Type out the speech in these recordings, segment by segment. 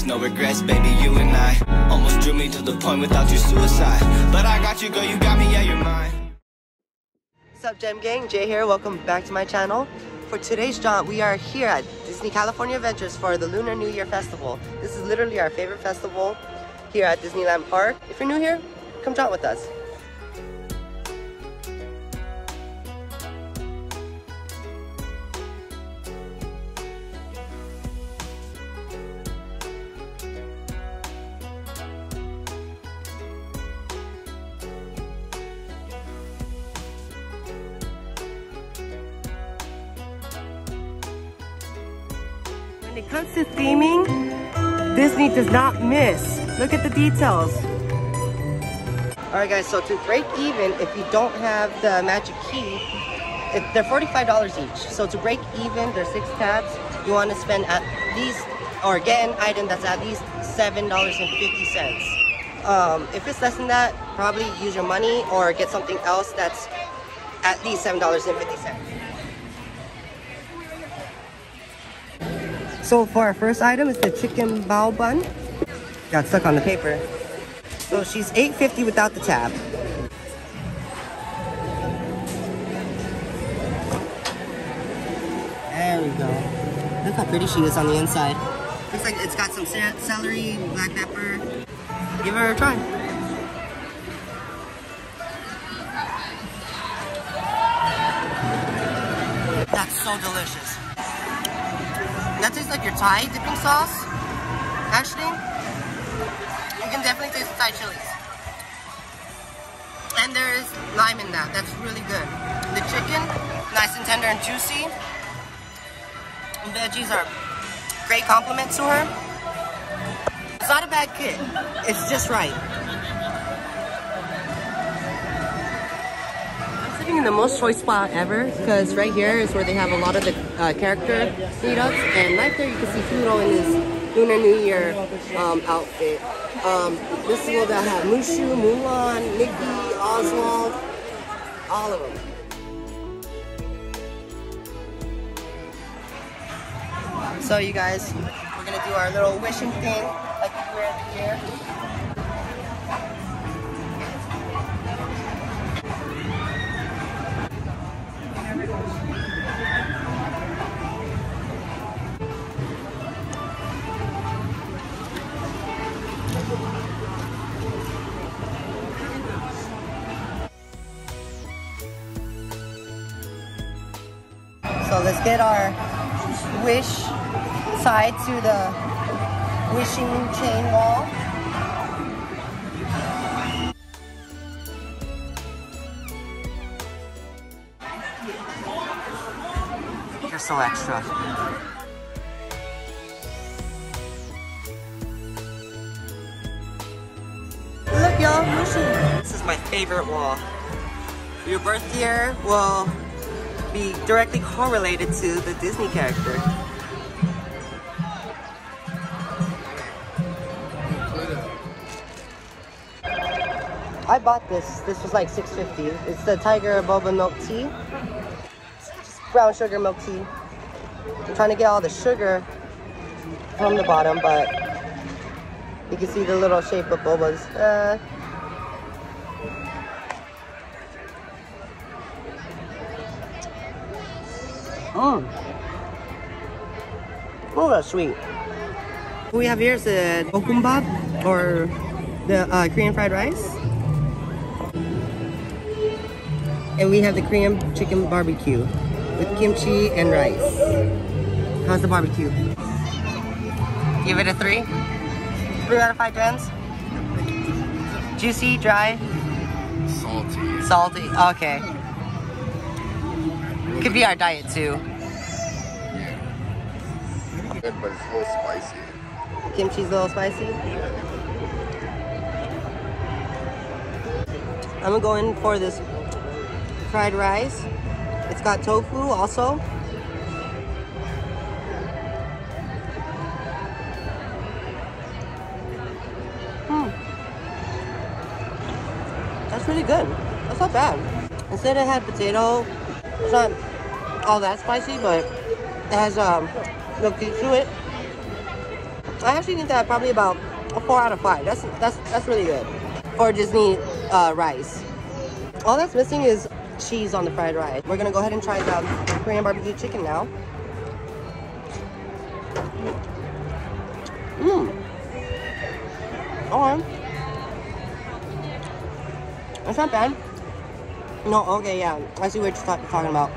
this, no regrets, baby, you and I Almost drew me to the point without you suicide But I got you, girl, you got me, yeah, you're mine What's up, Gem Gang? Jay here. Welcome back to my channel. For today's jaunt, we are here at Disney California Adventures for the Lunar New Year Festival. This is literally our favorite festival here at Disneyland Park. If you're new here, come jaunt with us. It comes to theming, Disney does not miss. Look at the details. Alright guys, so to break even, if you don't have the magic key, it, they're $45 each. So to break even, there's six tabs. You want to spend at least, or get an item that's at least $7.50. Um, if it's less than that, probably use your money or get something else that's at least $7.50. So for our first item is the chicken bao bun. Got stuck on the paper. So she's 8.50 without the tab. There we go. Look how pretty she is on the inside. Looks like it's got some ce- celery, black pepper. Give her a try. That's so delicious. That tastes like your Thai dipping sauce. Actually, you can definitely taste the Thai chilies. And there is lime in that. That's really good. The chicken, nice and tender and juicy. Veggies are great compliment to her. It's not a bad kit. It's just right. In the most choice spot ever because right here is where they have a lot of the uh, character meetups and right there you can see Pluto in his Lunar New Year um, outfit. Um, this is where they have Mushu, Mulan, Mickey, Oswald, all of them. So you guys, we're gonna do our little wishing thing like we do every year. So let's get our wish side to the wishing chain wall. You're so extra. Look y'all, wishing. This is my favorite wall. Your birth year will be directly correlated to the Disney character. I bought this. This was like 6.50. It's the Tiger Boba Milk Tea. Brown sugar milk tea. I'm trying to get all the sugar from the bottom, but you can see the little shape of bobas. Uh, Mmm. Oh, that's sweet. What we have here is the bokkeumbap, or the uh, Korean fried rice. And we have the Korean chicken barbecue with kimchi and rice. How's the barbecue? Give it a three? Three out of five gens? Juicy, dry, Salty. salty. Okay. Could be our diet too. Good, but it's a little spicy. Kimchi's a little spicy. I'm gonna go in for this fried rice. It's got tofu also. Hmm. That's really good. That's not bad. Instead it had potato, it's not all that spicy, but it has um, tea to it. I actually think that probably about a four out of five. That's that's that's really good for Disney uh, rice. All that's missing is cheese on the fried rice. We're gonna go ahead and try the Korean barbecue chicken now. Mmm. Okay. That's not bad. No, okay, yeah. I see what you're talking about.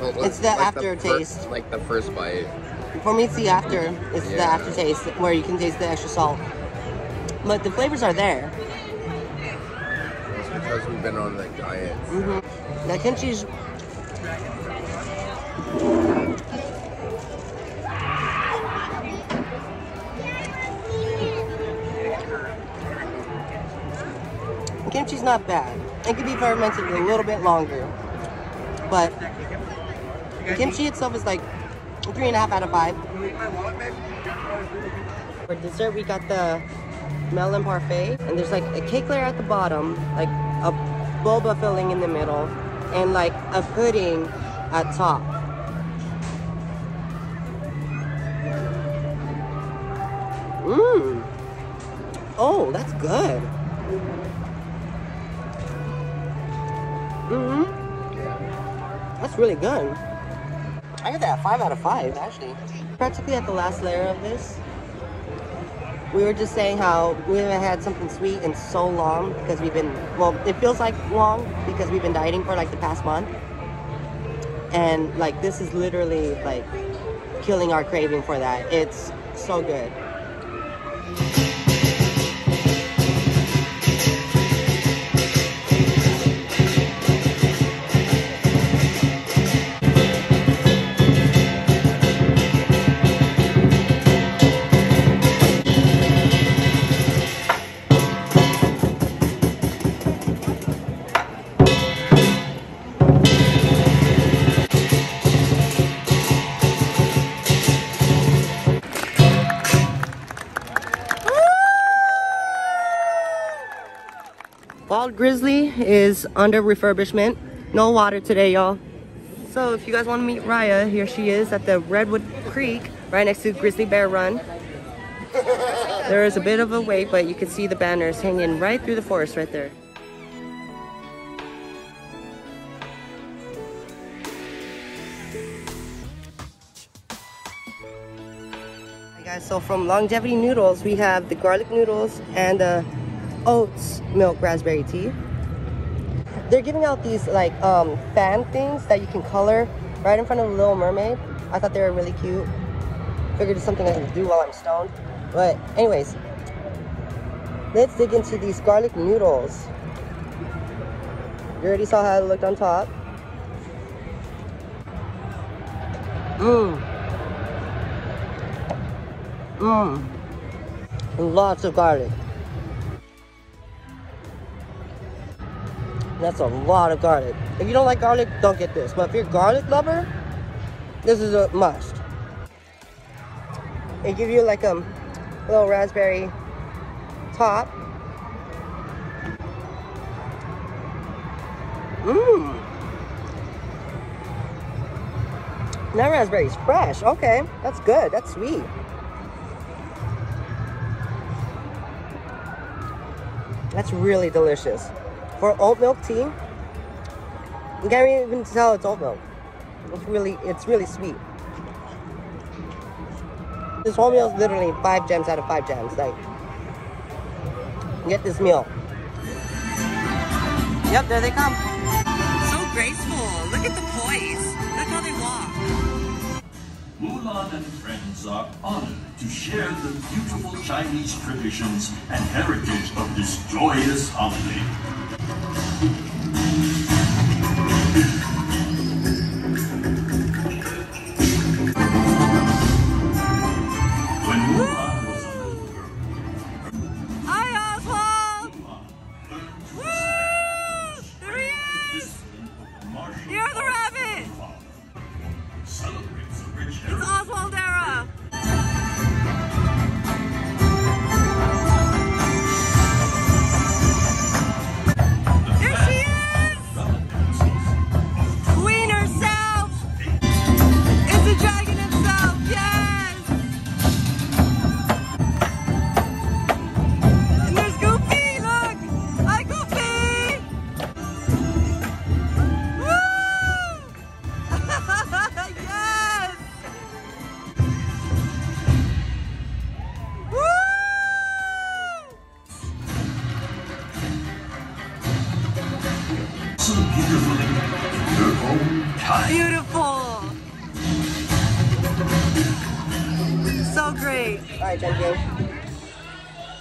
Well, It's the aftertaste. first- like the first bite. For me, it's the after. It's the aftertaste where you can taste the extra salt. But the flavors are there. It's because we've been on the diet. Mm-hmm. The kimchi's Kimchi's not bad. It could be fermented a little bit longer. But kimchi itself is like three and a half out of five. For dessert, we got the melon parfait, and there's like a cake layer at the bottom, like a boba filling in the middle, and like a pudding at top. Mmm. Oh, that's good. Mm-hmm. That's really good. I that five out of five, actually. Practically at the last layer of this. We were just saying how we haven't had something sweet in so long because we've been, well, it feels like long because we've been dieting for like the past month. And like this is literally like killing our craving for that. It's so good. Grizzly is under refurbishment. No water today, y'all. So if you guys want to meet Raya, here she is at the Redwood Creek, right next to Grizzly Bear Run. There is a bit of a wait, but you can see the banners hanging right through the forest right there. Hi guys, so from Longevity Noodles, we have the garlic noodles and the oats milk raspberry tea. They're giving out these like um, fan things that you can color right in front of the Little Mermaid. I thought they were really cute. Figured it's something I can do while I'm stoned. But anyways, let's dig into these garlic noodles. You already saw how it looked on top. Mmm. Mmm. Lots of garlic. That's a lot of garlic. If you don't like garlic, don't get this. But if you're a garlic lover, this is a must. It gives you like a little raspberry top. Mmm. That raspberry's fresh. Okay, that's good. That's sweet. That's really delicious. For oat milk tea, you can't even tell it's oat milk. It's really, it's really sweet. This whole meal is literally five gems out of five gems. Like, get this meal. Yep, there they come. So graceful. Look at the poise. Look how they walk. Mulan and friends are honored to share the beautiful Chinese traditions and heritage of this joyous holiday. When Mulan was a little girl, Mulan learned so. All right, Gem Gang.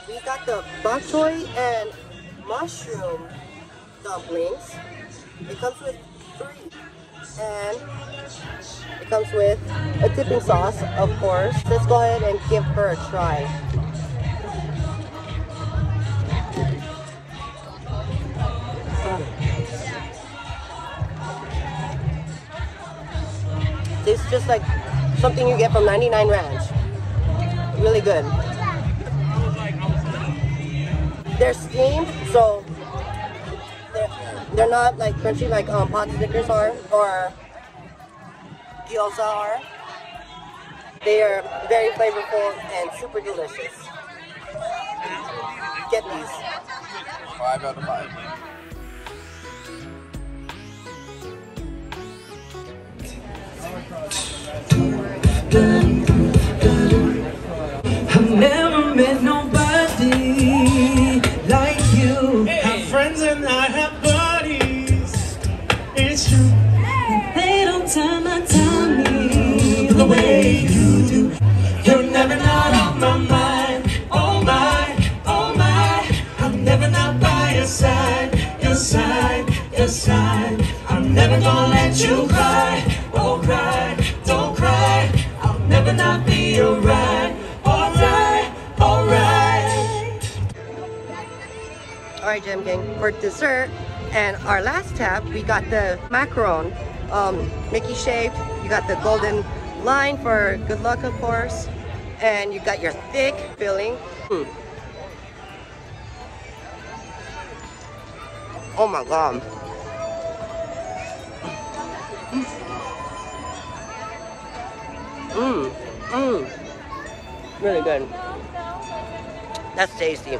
We got the bok choy and mushroom dumplings. It comes with three. And it comes with a dipping sauce, of course. Let's go ahead and give her a try. Is just like something you get from 99 Ranch. Really good. They're steamed, so they're, they're not like crunchy like um, pot stickers are or gyoza are. They are very flavorful and super delicious. Get these. Five out of five. The way you do. You're never not on my mind. Oh my, oh my. I'm never not by your side, your side, your side. I'm never gonna let you cry. Oh cry, don't cry. I'll never not be alright. Alright, alright. Alright, Gem Gang, for dessert and our last tab, we got the macaron, um, Mickey shaped. You got the golden line for good luck, of course. And you got your thick filling. Mm. Oh my god. Mmm, mmm. Really good. That's tasty.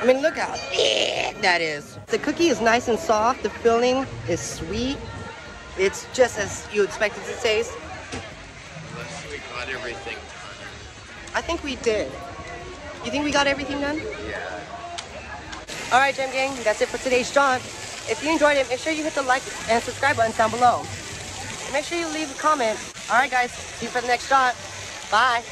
I mean, look how thick that is. The cookie is nice and soft. The filling is sweet. It's just as you expect it to taste. Got everything done. I think we did. You think we got everything done? Yeah. All right, Gem Gang, that's it for today's jaunt. If you enjoyed it, make sure you hit the like and subscribe buttons down below. Make sure you leave a comment. All right, guys, see you for the next jaunt. Bye.